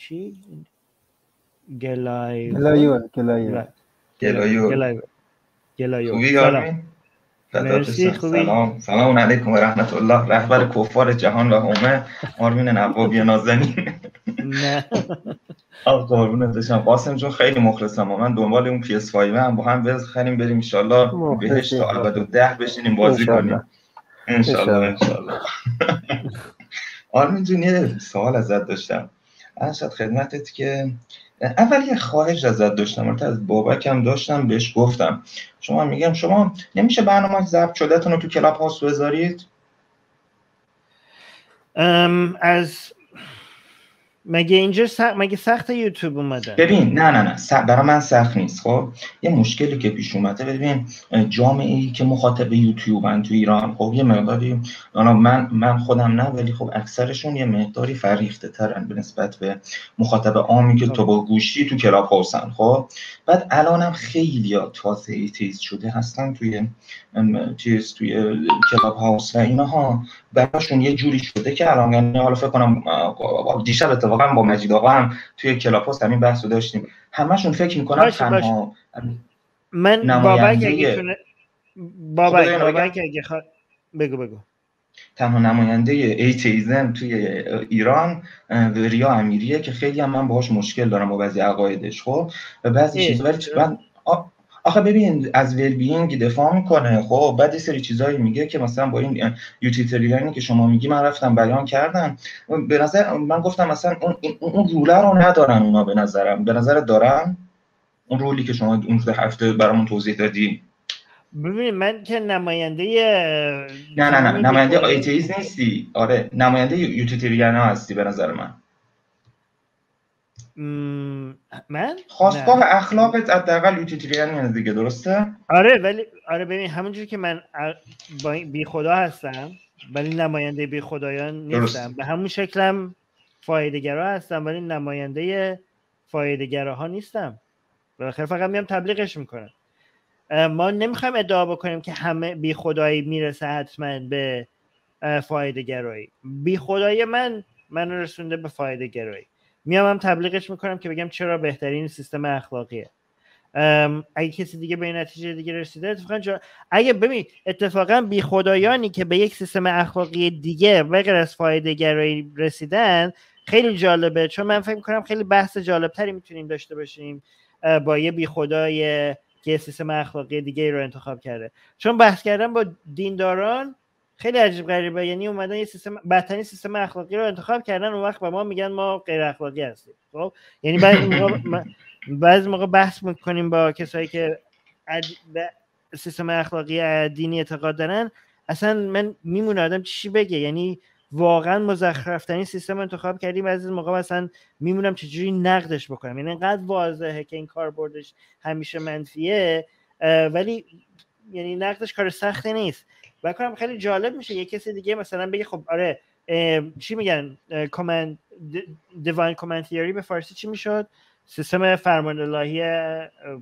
چی؟ گلای گلایو گلایو. گلایو. گلایو. خوبی سلام. یارمین مرسی، خوبی؟ سلام. سلام علیکم و رحمت الله. رهبر کفار جهان و همه آرمین نوابی نازنین. نه. آقا قربونت بشم قاسم جون خیلی مخلصم و من دنبال اون پی اس 5 هم با هم بخریم بریم ان مخلصی. بهش تا ابد و ده بشینیم بازی. کنیم. انشالله. انشالله. آرمین جون یه سوال ازت داشتم. شاید خدمتت که اول یه خواهش ازت داشتم البته از بابکم داشتم بهش گفتم. شما میگم شما نمیشه برنامه ضبط شدهتون رو تو کلاب هاوس بذارید؟ از مگه اینجا سخت مگه سخت یوتیوب اومدن ببین نه نه نه. س- برای من سخت نیست خب؟ یه مشکلی که پیش اومده ببین جامعه ای که مخاطب یوتیوبن تو ایران خب یه مقداری من من خودم نه ولی خب اکثرشون یه مقداری فرهیخته ترن به نسبت به مخاطب عامی که. تو با گوشی تو Clubhouse ن خب؟ بعد الانم خیلی تازه atheist شده هستن توی چیز توی Clubhouse و اینها. براشون یه جوری شده که الان یعنی حالا فکر کنم دیشب اتفاقا با مجید آقا هم توی Clubhouse همین بحث رو داشتیم همشون فکر می‌کنن باشه، تنها من بابک اگه تونه بابک بگم. بابک اگه خوا... بگو بگو تنها نماینده ایتیزم توی ایران وریا امیریه که خیلی هم من باهاش مشکل دارم با بعضی عقایدش خب و بعضی چیزا ولی؟ من آخه ببین از ویل بینگ دفاع می‌کنه. خب بعد سری چیزایی میگه که مثلا با این یوتیلیتریانی که شما میگی من رفتم بیان کردم. به نظر من گفتم مثلا اون اون رول رو ندارن اونا به نظرم. به نظر دارن اون رولی که شما اون هفته برامون توضیح دادی. ببین من که نماینده نه نه نه. نماینده ایتیز نیستی. آره نماینده یوتیلیتریان هستی به نظر من. من؟ خواستگاه. اخلاقت حداقل یوتیلیتریان دیگه درسته؟ آره ولی آره ببین همونجوری که من بی خدا هستم ولی نماینده بی خدایان نیستم. به همون شکلم فایدهگرا هستم ولی نماینده فایدهگراها نیستم. بالاخره فقط میام تبلیغش می‌کنم. ما نمی‌خوایم ادعا بکنیم که همه بی خدایی می‌رسه حتما به فایده گرایی بی خدایی من من رسونده به فایده گرایی میام هم تبلیغش می‌کنم که بگم چرا بهترین سیستم اخلاقیه. اگه کسی دیگه به نتیجه دیگه رسیده اتفاقا جا... اگه ببین اتفاقا بی خدایانی که به یک سیستم اخلاقی دیگه به غیر از فایده گرایی رسیدن خیلی جالبه. چون من فکر می‌کنم خیلی بحث جالب تری می‌تونیم داشته باشیم با یه بی خدای که سیستم اخلاقی دیگه رو انتخاب کرده. چون بحث کردن با دینداران خیلی عجیب غریبه. یعنی اومدن یه سیستم بدترین سیستم اخلاقی رو انتخاب کردن اون وقت به ما میگن ما غیر اخلاقی هستیم. خب؟ یعنی بعضی موقع بعضی موقع بحث می‌کنیم با کسایی که. به سیستم اخلاقی دینی اعتقاد دارن. اصلا من میمونه آدم چی بگه. یعنی واقعا مزخرفترین سیستم انتخاب کردیم. از این موقع مثلا میمونم چجوری نقدش بکنم. یعنی انقدر واضحه که این کاربردش همیشه منفیه ولی یعنی نقدش کار سختی نیست. و کنم خیلی جالب میشه. یه کسی دیگه مثلا بگه خب آره چی میگن؟ command divine command theory به فارسی چی می‌شد؟ سیستم فرمان الهی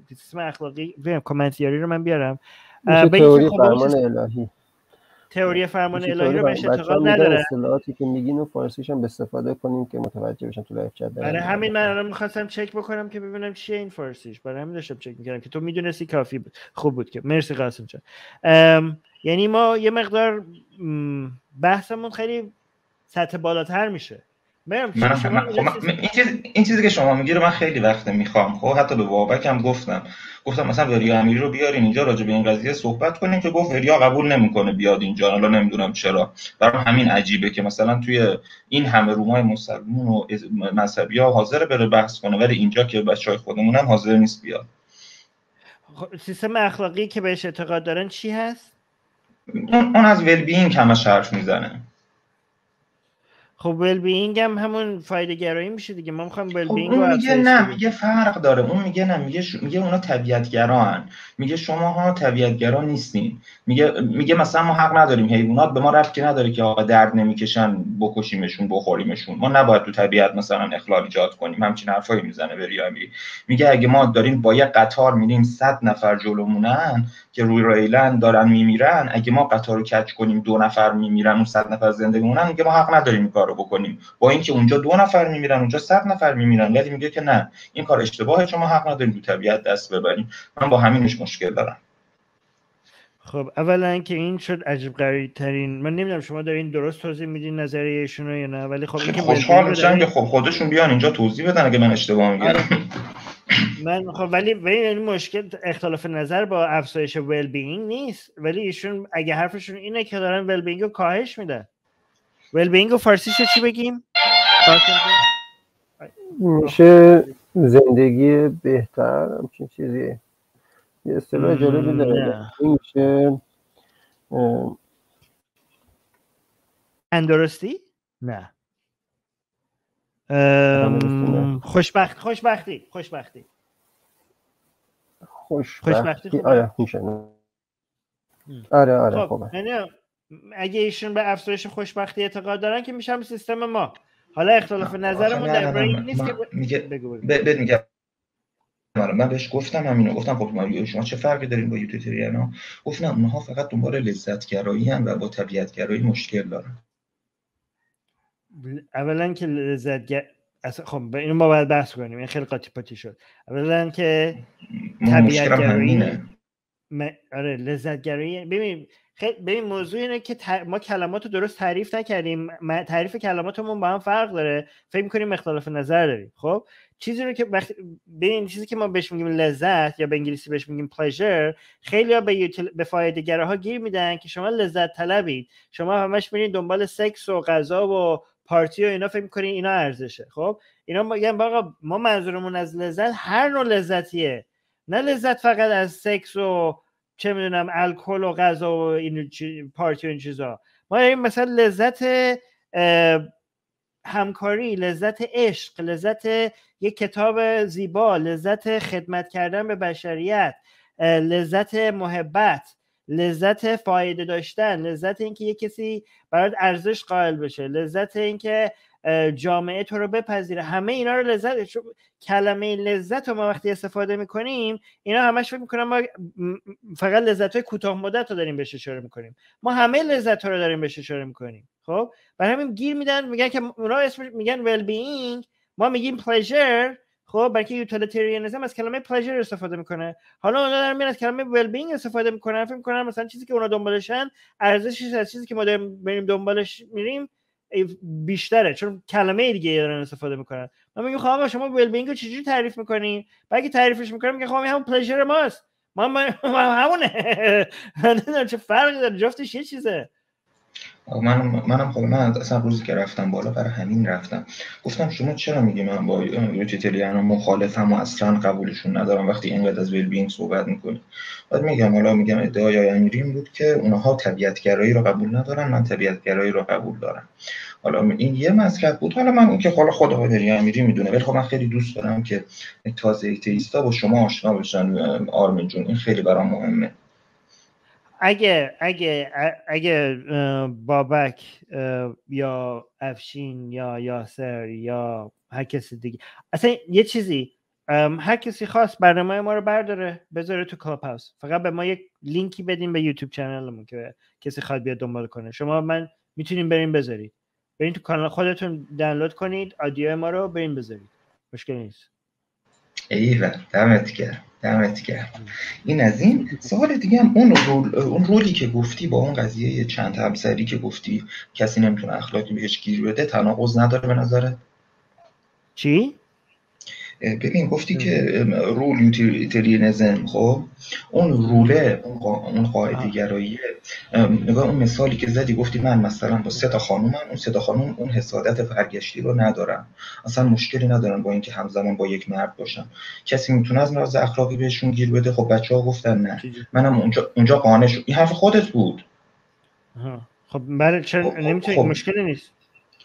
سیستم اخلاقی ببینم command theory رو من بیارم. تئوری خب فرمان الهی. تئوری فرمان میشه الهی رو بهش فرمان- اعتقاد نداره. اصطلاحاتی که میگین و فارسیش هم استفاده کنیم که متوجه بشن تو live chat برای همین من الان می‌خواستم چک بکنم که ببینم چیه این فارسیش. برای همین داشتم چک می‌کردم که تو می‌دونستی کافی بود خوب بود که. مرسی قاسم جان. یعنی ما یه مقدار بحثمون خیلی سطح بالاتر میشه. من, خب من- این, چیز این چیزی که شما میگی رو من خیلی وقت می‌خوام. خب حتی به بابک هم گفتم. گفتم مثلا وریا امیری رو بیارین اینجا راجع به این قضیه صحبت کنیم که گفت وریا قبول نمی‌کنه بیاد اینجا. حالا نمی‌دونم چرا. برام همین عجیبه که مثلا توی این همه رومای مسلمون و مذهبی ها حاضر بره بحث کنه ولی اینجا که بچه های خودمون هم حاضر نیست بیاد. خب، سیستم اخلاقی که بهش اعتقاد دارن چی هست؟ اون از ویل بینگ همش حرف می‌زنه. خب ول بینگ هم همون فایده گرایی میشه دیگه. ما می‌خوایم ول خب بینگ رو اون میگه نه. میگه فرق داره. اون میگه نه میگه ش... میگه اونا طبیعتگران. میگه شما ها طبیعتگرا نیستین. میگه میگه مثلا ما حق نداریم حیوانات به ما ربطی نداره که آقا درد نمی‌کشن بکشیمشون بخوریمشون. ما نباید تو طبیعت مثلا اخلال ایجاد کنیم. همچین حرفایی می‌زنه بریامی میگه اگه ما داریم با یه قطار میریم 100 نفر جلومونن که روی ریلن دارن میمیرن اگه ما قطار رو کج کنیم دو نفر میمیرن اون 100 نفر زنده میمونن میگه ما حق نداریم کار کارو بکنیم. با اینکه اونجا دو نفر میمیرن اونجا صد نفر میمیرن ولی میگه که نه این کار اشتباهه شما حق نداریم تو طبیعت دست ببریم من با همینش مشکل دارم. خب اولا که این شد عجیب غریب ترین من نمی‌دونم شما دارین درست توضیح میدین نظریهشون رو یا نه ولی خب این که خوشحال میشن که خب خودشون بیان اینجا توضیح بدن اگه من اشتباه میگم. آره. من خب ولی ولی این مشکل اختلاف نظر با افزایش ویل بینگ نیست. ولی ایشون اگه حرفشون اینه که دارن ویل بینگ رو کاهش میده ویل بینگ رو فارسیش چی بگیم؟ میشه زندگی بهتر همچین چیزیه. یه اصطلاح جالبی داره. این میشه اندرستی؟ نه. خوشبخت خوشبختی خوشبختی. خوشبختی. آره میشه آره آره خب اگه ایشون به افزایش خوشبختی اعتقاد دارن که میشم سیستم ما. حالا اختلاف نظرمون در نیست که میگه بگو میگه آره من بهش گفتم همینو گفتم خب شما چه فرقی دارین با یوتیلیریانا گفتم اونها فقط دنبال لذتگرایی هم و با طبیعتگرایی مشکل دارن. اولا که لذت خب اینو ما باید بحث کنیم. این خیلی قاطی پاتی شد. اولا که طبیعت گرایی آره لذت گرایی ببین خیلی ببین موضوع اینه که ما کلمات رو درست تعریف نکردیم تعریف کلماتمون با هم فرق داره فکر می‌کنیم اختلاف نظر داریم. خب چیزی رو که بخ... به این چیزی که ما بهش میگیم لذت یا به انگلیسی بهش میگیم پلژر خیلی ها به, یوتیل... به فایده ها گیر میدن که شما لذت طلبید. شما همش میرین دنبال سکس و غذا و پارتی و اینا فکر می‌کنین اینا ارزشه. خب اینا میگن آقا ما منظورمون از لذت هر نوع لذتیه. نه لذت فقط از سکس و چه می‌دونم الکل و غذا و این پارتی و این چیزا. ما این مثلا لذت همکاری لذت عشق لذت یک کتاب زیبا لذت خدمت کردن به بشریت لذت محبت لذت فایده داشتن لذت اینکه یه کسی برات ارزش قائل بشه لذت اینکه جامعه تو رو بپذیره. همه اینا رو لذت کلمه لذت رو ما وقتی استفاده می‌کنیم اینا همش فکر می‌کنم ما فقط لذت های کوتاه مدت رو داریم بهش اشاره می‌کنیم. ما همه لذت رو داریم بهش اشاره می‌کنیم. خب؟ برای همین گیر میدن میگن که اونا اسم میگن ویل بینگ ما میگیم پلژر خب؟ برای یوتیلیتریانیسم از کلمه پلژر استفاده می‌کنه. حالا اونا دارن میان از کلمه ویل بینگ استفاده می‌کنن. فکر می‌کنن مثلا چیزی که اونا دنبالشن ارزشش از چیزی که ما داریم بریم دنبالش میریم بیشتره چون کلمه دیگه دارن استفاده می‌کنن. ما میگیم خب شما ویل بینگ رو چجوری تعریف می‌کنین بعد تعریفش می‌کنیم میگه خب همون پلژر ماست. ما, ما همونه. چه فرقی داره. جفتش یه چیزه. من منم خب من اصلا روزی که رفتم بالا برای همین رفتم. گفتم شما چرا میگی من با یوتیلیان مخالفم و اصلا قبولشون ندارم وقتی اینقدر از ویل بینگ صحبت می‌کنی؟ بعد میگم حالا میگم ادعای امیریم بود که اونها طبیعتگرایی رو قبول ندارن من طبیعتگرایی رو قبول دارم. حالا این یه مطلب بود. حالا من که حالا خود آقای امیری می‌دونه ولی خب من خیلی دوست دارم که تازه atheist ا با شما آشنا بشن آرمین جون. این خیلی برام مهمه. اگه اگه اگه بابک یا افشین یا یاسر یا هر کسی دیگه. اصلا یه چیزی هر کسی خواست برنامه ما رو برداره بذاره تو Clubhouse فقط به ما یک لینکی بدین به یوتیوب channel مون که کسی خواهد بیاد دنبال کنه. شما من می‌تونیم بریم بذارید. برین تو کانال خودتون دانلود کنید audio ما رو برین بذارید. مشکل نیست. ایوه دمت گرم. دمت گرم. این از این. سوال دیگه هم اون رول اون رولی که گفتی با اون قضیه چند همسری که گفتی کسی نمی‌تونه اخلاقی بهش گیر بده تناقض نداره به نظرت؟ چی؟ ببین گفتی که رول یوتیلیتریانیزم خب؟ اون روله اون قاعده گراییه نگاه اون مثالی که زدی گفتی من مثلا با سه تا خانومم اون سه تا خانوم اون حسادت فرگشتی رو ندارم اصلا مشکلی ندارن با اینکه همزمان با یک مرد باشم کسی می‌تونه از لحاظ اخلاقی بهشون گیر بده؟ خب بچه ها گفتن نه. منم اونجا اونجا قانع شد. این حرف خودت بود. خب برای چرا خب، نمی‌تونی خب. مشکلی نیست.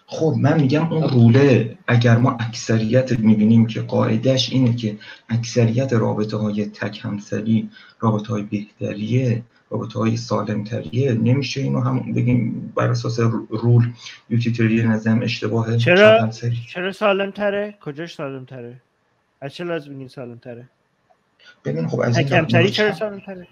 خب من میگم اون روله اگر ما اکثریت می‌بینیم که قاعدش اینه که اکثریت رابطه های تک همسری رابطه های بهتریه رابطه های سالم تریه نمیشه اینو هم بگیم بر اساس رول نظم اشتباهه چرا؟ چرا سالم تره کجاش سالم تره از چه لازم بگیم سالم تره ببین خب از این چرا سالم تره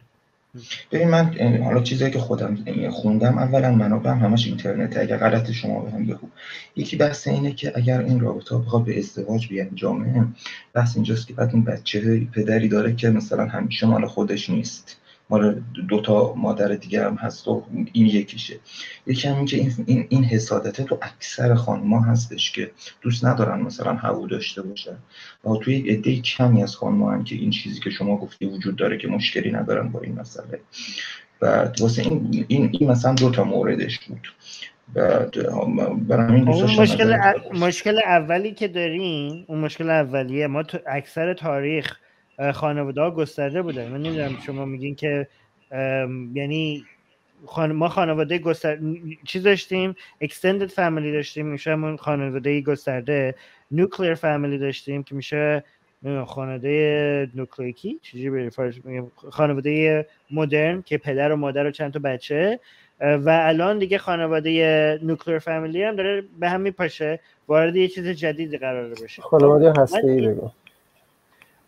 ببین من حالا چیزایی که خودم خوندم اولا منابع همش اینترنت اگر غلط شما به هم بگو. یکی بحث اینه که اگر این رابطه بخواد به ازدواج بیان جامعه بحث اینجاست که بعد اون بچه پدری داره که مثلا همیشه مال خودش نیست. مال دو تا مادر دیگه هم هست و این یکیشه. یکی هم که این, این, این حسادته تو اکثر خانما هستش که دوست ندارن مثلا هوو داشته باشن. و توی عده کمی از خانما هم که این چیزی که شما گفتی وجود داره که مشکلی ندارن با این مسئله. و واسه این, این, این مثلا دو تا موردش بود. برای مشکل, مشکل اولی که داریم اون مشکل اولیه ما تو اکثر تاریخ خانواده ها گسترده بوده. من نمی‌دونم شما میگین که یعنی ما خانواده گستر چیز داشتیم extended family داشتیم میشه همون خانواده گسترده. nuclear family داشتیم که میشه خانواده نوکلیکی چیزی خانواده مدرن که پدر و مادر و چند تا بچه. و الان دیگه خانواده نوکلیر فامیلی هم داره به هم میپاشه. وارد یه چیز جدیدی قرار بشه. خانواده هسته ای بگو.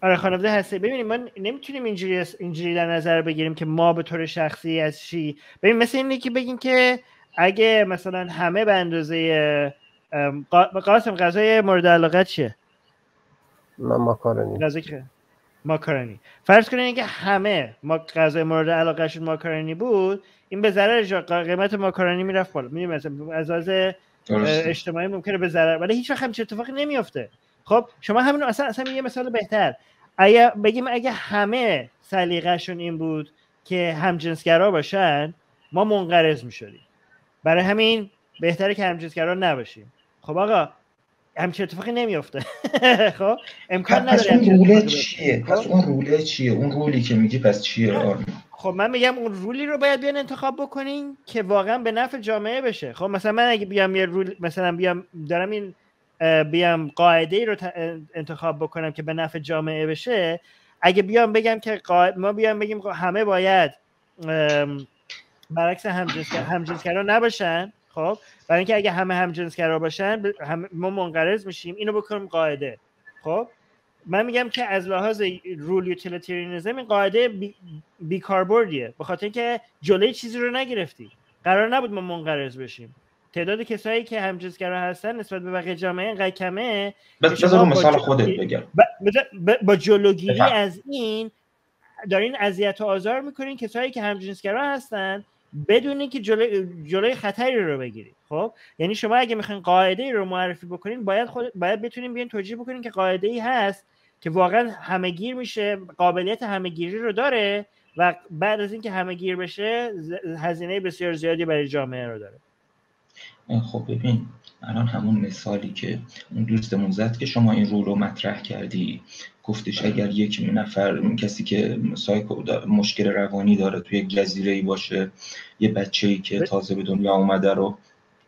آره خانواده هستی ببینیم ما نمی‌تونیم اینجوری اینجوری در نظر بگیریم که ما به طور شخصی از چی. ببین مثل اینه که بگیم که اگه مثلا همه به اندازه قاسم غذای مورد علاقه چیه؟ من ماکارونی. غذا که ماکارونی. فرض کنید که همه ما غذای مورد علاقهشون ماکارونی بود این به ضرر قیمت ماکارونی می‌رفت بالا. می‌دونی مثلا از اجتماعی ممکنه به ضرر ولی هیچ وقت همچین اتفاقی نمیافته. خب شما همین اصلا اصلا یه مثال بهتر. اگه بگیم اگه همه سلیقهشون این بود که همجنسگرا باشن ما منقرض می‌شدیم. برای همین بهتره که همجنسگرا نباشیم. خب آقا همچین اتفاقی نمیافته. خب امکان نداره پس اون روله چیه؟ پس اون روله چیه؟ اون رولی که میگی پس چیه؟ خب من میگم اون رولی رو باید بیان انتخاب بکنین که واقعا به نفع جامعه بشه. خب مثلا من اگه بیام یه رول مثلا بیام دارم این بیام قاعده ای رو انتخاب بکنم که به نفع جامعه بشه. اگه بیام بگم که ما بیام بگیم همه باید برعکس همجنسگرا نباشن خب؟ برای اینکه اگه همه همجنسگرا باشن ما منقرض میشیم اینو بکنیم قاعده خب؟ من میگم که از لحاظ رول یوتیلیتریانیسم این قاعده بی, بی کاربردیه به خاطر اینکه جلوی چیزی رو نگرفتی. قرار نبود ما منقرض بشیم. تعداد کسایی که همجنسگرا هستن نسبت به بقیه جامعه اینقدر کمه بذار مثال خودت بگم. با, با جلوگیری از این دارین اذیت و آزار می‌کنین کسایی که همجنسگرا هستن بدون اینکه جلوی, جلوی خطری رو بگیرید. خب؟ یعنی شما اگه می‌خواین قاعده ای رو معرفی بکنین باید خود باید بتونین بیان توجیه بکنین که قاعده ای هست که واقعا همهگیر میشه قابلیت همهگیری رو داره و بعد از اینکه همهگیر بشه هزینه بسیار زیادی برای جامعه رو داره. خب ببین الان همون مثالی که اون دوستمون زد که شما این رو رو مطرح کردی. گفتش اگر یک نفر کسی که سایکو مشکل روانی داره توی یک جزیره ای باشه یه بچه ای که تازه به دنیا اومده رو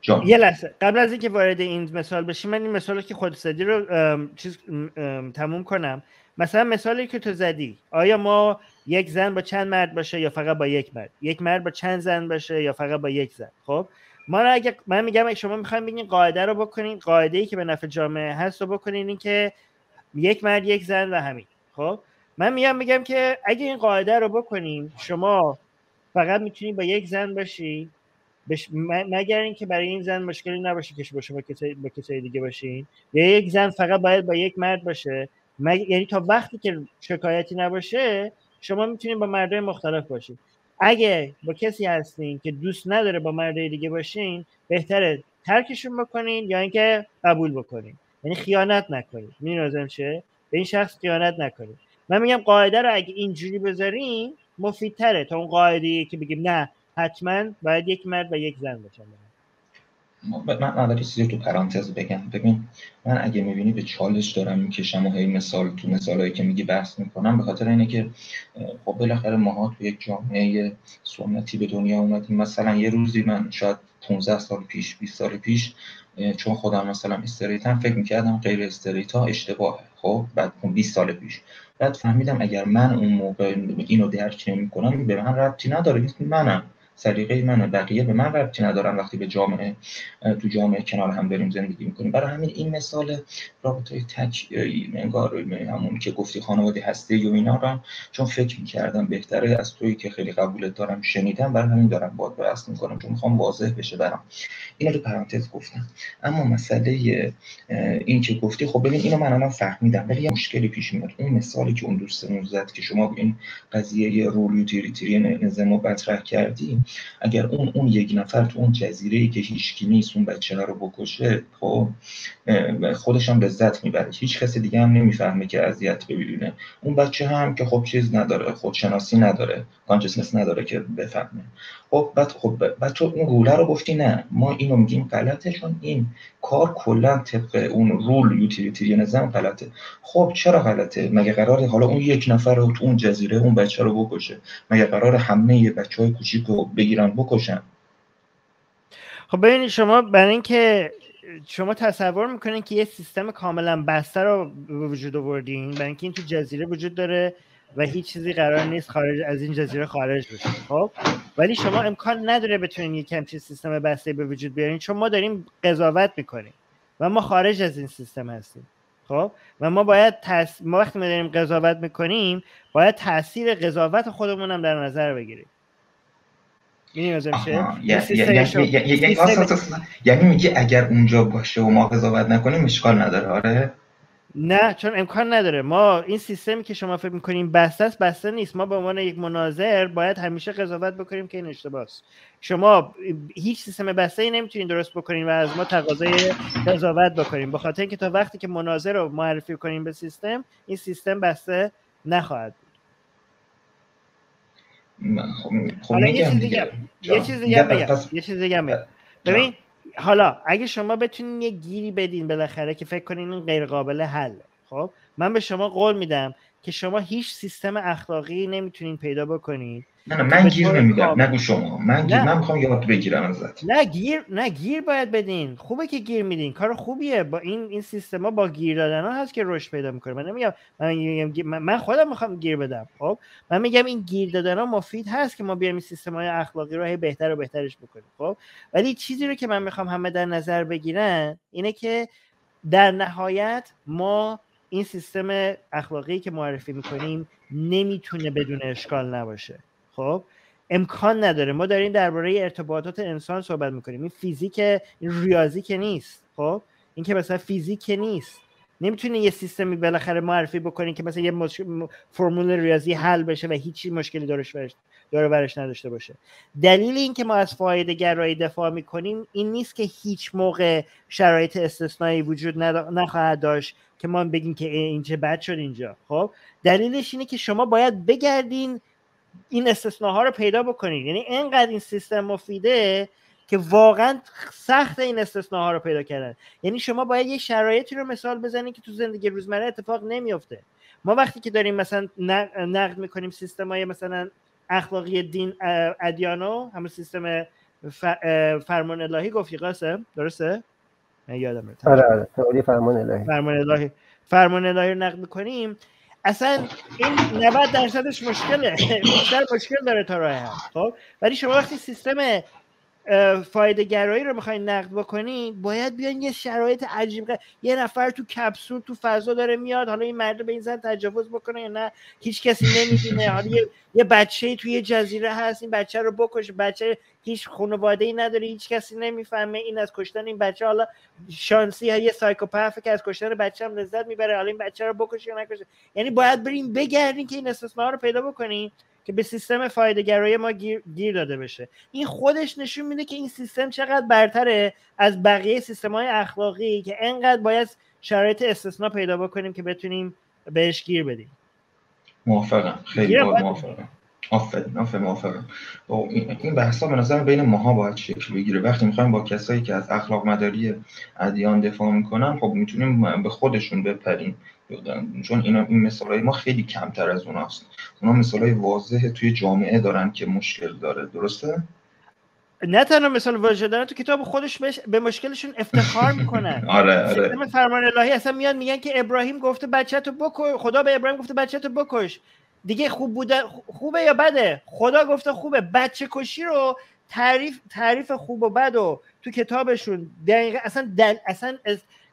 جان. یه لحظه قبل از اینکه وارد این مثال بشیم من این مثالی که خود زدی رو چیز تموم کنم. مثلا مثالی که تو زدی آیا ما یک زن با چند مرد باشه یا فقط با یک مرد؟ یک مرد با چند زن باشه یا فقط با یک زن؟ خب؟ ما رو اگه من میگم شما می‌خوایم بگین قاعده رو بکنین قاعده ای که به نفع جامعه هست رو بکنین این که یک مرد یک زن و همین. خب؟ من میگم میگم که اگه این قاعده رو بکنیم شما فقط می‌تونید با یک زن باشی بش... مگر اینکه برای این زن مشکلی نباشه که با شما با کسای دیگه باشین. یا یک زن فقط باید با یک مرد باشه. یعنی تا وقتی که شکایتی نباشه شما می‌تونید با مردای مختلف باشید اگه با کسی هستین که دوست نداره با مردای دیگه باشین بهتره ترکشون بکنین یا اینکه قبول بکنین. یعنی خیانت نکنید می‌دونی چه به این شخص خیانت نکنید من میگم قاعده رو اگه اینجوری بذاریم مفیدتره تا اون قاعده که بگیم نه حتما باید یک مرد و یک زن باشن. من اول چیزی تو پرانتز بگم. ببین من اگه می‌بینی به چالش دارم می‌کشم و هی مثال تو مثالهایی که میگی بحث می‌کنم به خاطر اینه که خب بالاخره ماها تو یک جامعه سنتی به دنیا اومدیم. مثلا یه روزی من شاید 15 سال پیش 20 سال پیش چون خودم مثلا استریتم فکر می‌کردم غیر استریت ها اشتباهه. خب بعد 20 سال پیش. بعد فهمیدم اگر من اون موقع اینو درک نمی‌کنم به من ربطی نداره. منم. سلیقه منه بقیه به من ربطی ندارن وقتی به جامعه تو جامعه کنار هم داریم زندگی می‌کنیم. برای همین این مثال رابطه تک انگار همون که گفتی خانواده هسته و اینا رو چون فکر می‌کردم بهتره از توی که خیلی قبولت دارم شنیدم برای همین دارم باد بحث می‌کنم چون می‌خوام واضح بشه برام. اینا رو پرانتز گفتم. اما مسئله این که گفتی خب ببین اینو من الان فهمیدم ولی مشکلی پیش میاد. اون مثالی که اون دوستمون زد که شما این قضیه رول نظم رو مطرح کردی اگر اون اون یک نفر تو اون جزیره ای که هیچکی نیست اون بچه رو بکشه خب خودش هم لذت می‌بره. هیچ کسی دیگه هم نمی‌فهمه که اذیت ببینه. اون بچه هم که خب چیز نداره خودشناسی نداره کانشسنس نداره که بفهمه. خب بعد خب بعد تو اون روله رو گفتی نه ما اینو میگیم غلطه چون این کار کلا طبق اون رول یوتیلیتری نظام غلطه. خب چرا غلطه؟ مگه قراره حالا اون یک نفر رو تو اون جزیره اون بچه رو بکشه؟ مگه قرار همه بچه های کوچیک رو بگیرن بکشن؟ خب ببینید شما برای اینکه شما تصور می‌کنین که یه سیستم کاملا بسته رو به وجود آوردین برای اینکه این تو جزیره وجود داره و هیچ چیزی قرار نیست خارج از این جزیره خارج بشه خب؟ ولی شما امکان نداره بتونین یک همچین سیستم بسته به وجود بیارین چون ما داریم قضاوت می‌کنیم و ما خارج از این سیستم هستیم خب؟ و ما باید تس... ما وقتی ما داریم قضاوت می‌کنیم باید تاثیر قضاوت خودمون هم در نظر بگیریم. یعنی میگه اگر اونجا باشه و ما قضاوت نکنیم اشکال نداره آره؟ نه چون امکان نداره. ما این سیستمی که شما فکر می‌کنیم بسته است بسته نیست. ما به عنوان یک مناظر باید همیشه قضاوت بکنیم که این اشتباه شما هیچ سیستم بسته ای نمی‌تونین درست بکنین و از ما تقاضای قضاوت بکنیم به خاطر اینکه تا وقتی که مناظر رو معرفی کنیم به سیستم این سیستم بسته نخواهد بود. خب یه چیز دیگه. یه چیز دیگه یه چیز دیگه ببین حالا اگه شما بتونین یه گیری بدین بالاخره که فکر کنین این غیر قابل حل خب؟ من به شما قول میدم که شما هیچ سیستم اخلاقی نمی‌تونین پیدا بکنید نه نه من گیر نمیدم. نگو شما. من گیر من می‌خوام یاد بگیرم ازت. نه گیر نه گیر باید بدین. خوبه که گیر میدین. کار خوبیه. با این این سیستما با گیر دادن ها هست که رشد پیدا می‌کنه. من نمیگم من, من خودم می‌خوام گیر بدم. خب؟ من میگم این گیر دادن ها مفید هست که ما بیایم این سیستم های اخلاقی رو بهتر و بهترش بکنیم. خب؟ ولی چیزی رو که من می‌خوام همه در نظر بگیرن اینه که در نهایت ما این سیستم اخلاقی که معرفی می‌کنیم نمی‌تونه بدون اشکال نباشه. خب امکان نداره. ما داریم درباره ارتباطات انسان صحبت می‌کنیم. این فیزیک این ریاضی که نیست. خب این که مثلا فیزیک که نیست. نمی‌تونی یه سیستمی بالاخره معرفی بکنین که مثلا یه مش... فرمول ریاضی حل بشه و هیچی مشکلی دارش برش داره برش نداشته باشه. دلیل این که ما از فایده گرایی دفاع می‌کنیم این نیست که هیچ موقع شرایط استثنایی وجود نخواهد داشت که ما بگیم که این چه بد شد اینجا. خب دلیلش اینه که شما باید بگردین این استثناها رو پیدا بکنید. یعنی اینقدر این سیستم مفیده که واقعا سخت این استثناها رو پیدا کردن. یعنی شما باید یه شرایطی رو مثال بزنید که تو زندگی روزمره اتفاق نمیفته ما وقتی که داریم مثلا نقد می‌کنیم سیستم های مثلا اخلاقی دین ادیانو همون سیستم فرمان الهی گفتی قاسم؟ درسته؟ یادم آره آره. فرمان الهی. فرمان الهی. فرمان الهی رو نقد می‌کنیم. اصلا این 90 درصدش مشکله. بیشتر مشکل داره تا راه خب؟ ولی شما وقتی سیستم فایده گرایی رو می‌خواین نقد بکنین باید بیان یه شرایط عجیب یه نفر تو کپسول تو فضا داره میاد حالا این مرد به این زن تجاوز بکنه یا نه؟ هیچ کسی نمی‌دونه حالا یه, یه بچه توی یه جزیره هست این بچه رو بکشه. بچه هیچ خانواده ای نداره هیچ کسی نمی‌فهمه این از کشتن این بچه. حالا شانسی یه سایکوپث که از کشتن بچه هم لذت می‌بره حالا این بچه رو بکشه یا نکشه. یعنی باید بریم بگردین که این استثنا رو پیدا بکنین که به سیستم فایده گرایی ما گیر, گیر, داده بشه. این خودش نشون میده که این سیستم چقدر برتره از بقیه سیستم های اخلاقی که انقدر باید شرایط استثنا پیدا بکنیم که بتونیم بهش گیر بدیم. موافقم. خیلی موافقم. آفرین آفرین موافقم. این بحث ها به نظر بین ماها باید شکل بگیره. وقتی می‌خوایم با کسایی که از اخلاق مداری ادیان دفاع می‌کنن خب می‌تونیم به خودشون بپریم. چون اینا این مثال ما خیلی کمتر از اوناست. اونا مثال های واضح توی جامعه دارن که مشکل داره. درسته؟ نه تنها مثال واژه دارن تو کتاب خودش به مشکلشون افتخار می‌کنن آره آره. فرمان الهی اصلا میاد میگن که ابراهیم گفته بچه تو بکش خدا به ابراهیم گفته بچه تو بکش. دیگه خوب بوده خوبه یا بده؟ خدا گفته خوبه. بچه کشی رو تعریف تعریف خوب و بد و تو کتابشون. دقیقا اصلا دل اصلا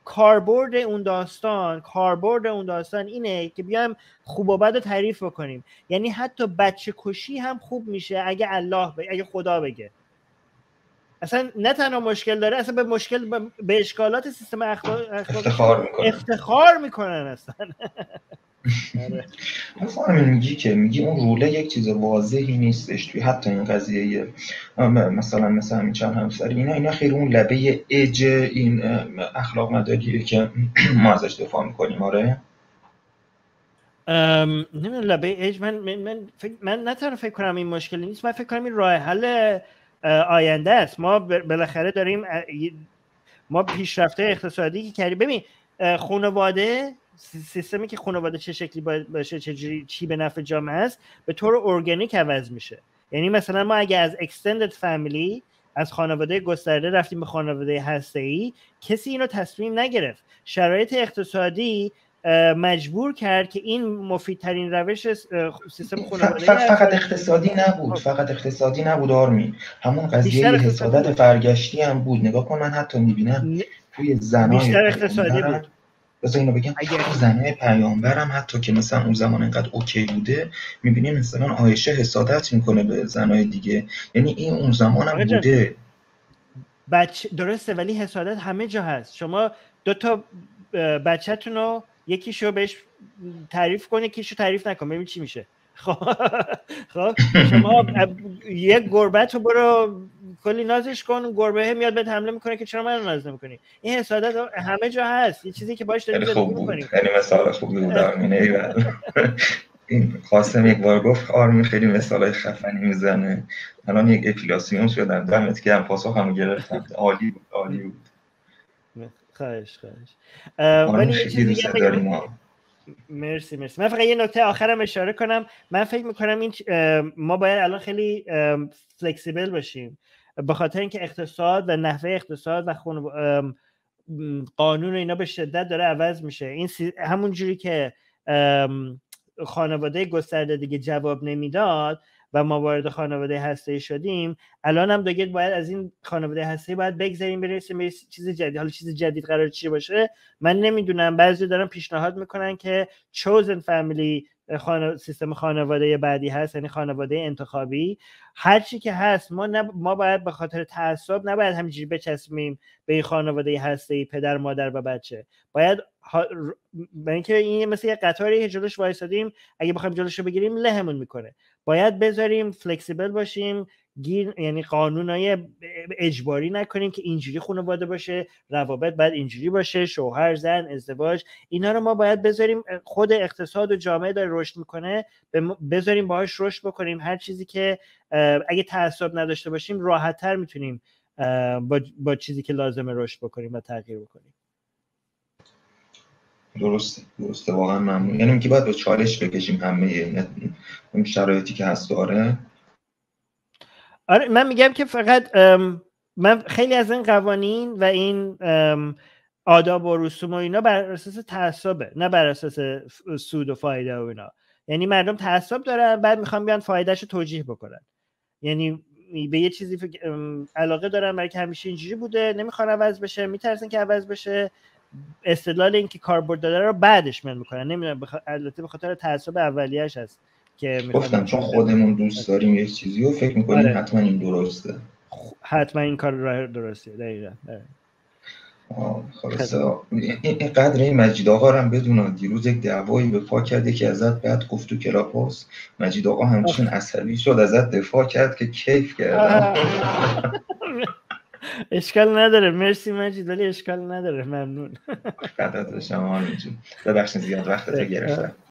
کاربرد اون داستان کاربرد اون داستان اینه که بیایم خوب و بد رو تعریف بکنیم. یعنی حتی بچه کشی هم خوب میشه اگه الله اگه خدا بگه. اصلا نه تنها مشکل داره اصلا به مشکل به اشکالات سیستم اخلاق افتخار می‌کنن افتخار می‌کنن اصلا. آره. میگی که میگی اون روله یک چیز واضحی نیستش توی حتی این قضیه مثلا مثلا همین چند همسری. اینا اینا خیلی اون لبه اج این اخلاق مداریه که ما ازش دفاع می‌کنیم. آره؟ نمی‌دونم لبه اج من من من, فکر من نه فکر کنم این مشکلی نیست من فکر کنم این راه حل آینده است. ما بالاخره داریم ما پیشرفته اقتصادی که کردیم. ببین خانواده سیستمی که خانواده چه شکلی باشه چه چی به نفع جامعه است به طور ارگانیک عوض میشه. یعنی مثلا ما اگه از extended family از خانواده گسترده رفتیم به خانواده ای کسی اینو تصمیم نگرفت. شرایط اقتصادی مجبور کرد که این مفیدترین روش سیستم خانواده فقط اقتصادی نبود. خب. فقط اقتصادی نبود آرمی همون قضیه حسادت فرگشتی هم بود. نگاه کن من حتی می‌بینم توی زنای بیشتر اقتصادی بود. بذار اینو بگم اگر زنای پیامبرم حتی که مثلا اون زمان انقدر اوکی بوده می‌بینیم مثلا آیشه حسادت می‌کنه به زنای دیگه. یعنی این اون زمان هم بوده. بچه درسته ولی حسادت همه جا هست. شما دو تا بچهتون رو یکیشو بهش تعریف کنه یکیشو تعریف نکن ببین چی میشه. خب خب شما یک گربت رو برو کلی نازش کن گربه میاد بهت حمله می‌کنه که چرا من ناز نمی‌کنی؟ این حسادت همه جا هست. یه چیزی که باش داریم خوب بود. خیلی مثال خوبی بود. این خواستم یک بار گفت آرمین خیلی مثال خفنی می‌زنه. الان یک اپیلاسیون شدن دمت گرم. پاسخ هم گرفتم. عالی بود عالی بود. خواهش خواهش. ولی یه چیزی مرسی مرسی. من فقط یه نکته آخرم اشاره کنم. من فکر می‌کنم این ما باید الان خیلی فلکسیبل باشیم. به خاطر اینکه اقتصاد و نحوه اقتصاد و خون قانون اینا به شدت داره عوض میشه. این همون جوری که خانواده گسترده دیگه جواب نمی‌داد و ما وارد خانواده هسته شدیم الان هم دیگه باید از این خانواده هسته باید بگذاریم برسیم به چیز جدید. حالا چیز جدید قرار چی باشه؟ من نمی‌دونم. بعضی دارن پیشنهاد می‌کنن که chosen family سیستم خانواده بعدی هست یعنی خانواده انتخابی. هر چی که هست ما نب... ما باید به خاطر تعصب نباید همینجوری بچسبیم به این خانواده هسته پدر مادر و بچه. باید ها... اینکه این مثل یه قطاری که جلوش وایسادیم اگه بخوایم جلوش رو بگیریم لهمون می‌کنه. باید بذاریم فلکسیبل باشیم گیر یعنی قانونای اجباری نکنیم که اینجوری خانواده باشه روابط باید اینجوری باشه شوهر زن ازدواج اینا رو ما باید بذاریم خود اقتصاد و جامعه داره رشد می‌کنه بذاریم باهاش رشد بکنیم. هر چیزی که اگه تعصب نداشته باشیم راحتتر می‌تونیم با, با چیزی که لازمه رشد بکنیم و تغییر بکنیم. درسته درسته واقعا ممنون. یعنی که باید به چالش بکشیم همه این شرایطی که هست داره آره من میگم که فقط من خیلی از این قوانین و این آداب و رسوم و اینا بر اساس تعصبه نه بر اساس سود و فایده و اینا. یعنی مردم تعصب دارن بعد می‌خوان بیان فایدهش رو توجیه بکنن. یعنی به یه چیزی علاقه دارن برای که همیشه اینجوری بوده نمی‌خوان عوض بشه میترسن که عوض بشه. استدلال اینکه کاربرد داره رو بعدش من می‌کنن. نمی‌دونم بخ... البته به خاطر تعصب اولیش هست که گفتم چون خودمون دوست داریم یک چیزی رو فکر می‌کنیم آره. حتما این درسته. حتما این کار راه درسته. دقیقا این قدر این مجید آقا رو هم بدونم دیروز یک دعوایی به پا کرده که ازت بعد گفت تو کلاپاس مجید آقا همچین عصبی شد ازت دفاع کرد که کیف کرد اشکال نداره. مرسی مجید ولی اشکال نداره. ممنون. قدرت شما ببخشید زیاد وقت گرفتم.